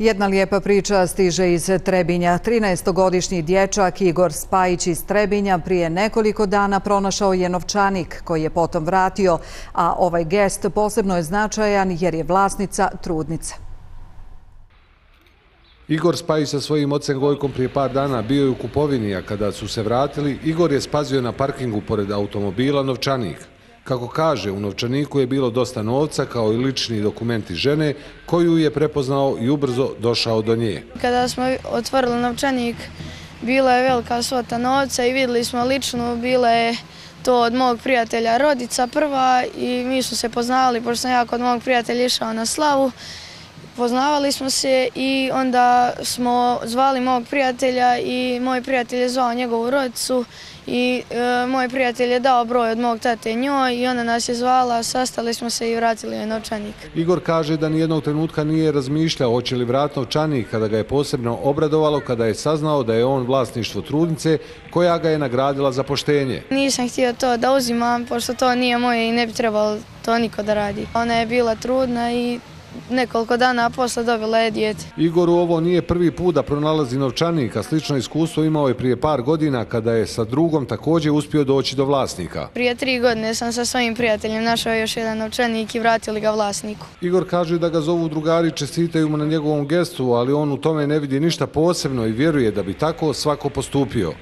Jedna lijepa priča stiže iz Trebinja. 13-godišnji dječak Igor Spajić iz Trebinja prije nekoliko dana pronašao je novčanik koji je potom vratio, a ovaj gest posebno je značajan jer je vlasnica trudnica. Igor Spajić sa svojim ocem Gojkom prije par dana bio je u kupovini, a kada su se vratili, Igor je spazio na parkingu pored automobila novčanik. Kako kaže, u novčaniku je bilo dosta novca kao i lični dokumenti žene koju je prepoznao i ubrzo došao do nje. Kada smo otvorili novčanik, bila je velika svota novca i videli smo lično, bila je to od mog prijatelja rodica prva i mi smo se poznavali, pošto sam ja kod mog prijatelja išao na slavu. Poznavali smo se i onda smo zvali mog prijatelja i moj prijatelj je zvao njegovu rodicu i e, moj prijatelj je dao broj od mog tate njoj i ona nas je zvala, sastali smo se i vratili je novčanik. Igor kaže da nijednog trenutka nije razmišljao hoće li vrat novčanik kada ga je posebno obradovalo kada je saznao da je on vlasništvo trudnice koja ga je nagradila za poštenje. Nisam htio to da uzimam pošto to nije moje i ne bi trebalo to niko da radi. Ona je bila trudna i nekoliko dana posle dobila je djete. Igoru ovo nije prvi put da pronalazi novčanika. Slično iskustvo imao je prije par godina kada je sa drugom također uspio doći do vlasnika. Prije tri godine sam sa svojim prijateljem našao još jedan novčanik i vratili ga vlasniku. Igor kaže da ga zovu drugari, čestitaju mu na njegovom gestu, ali on u tome ne vidi ništa posebno i vjeruje da bi tako svako postupio.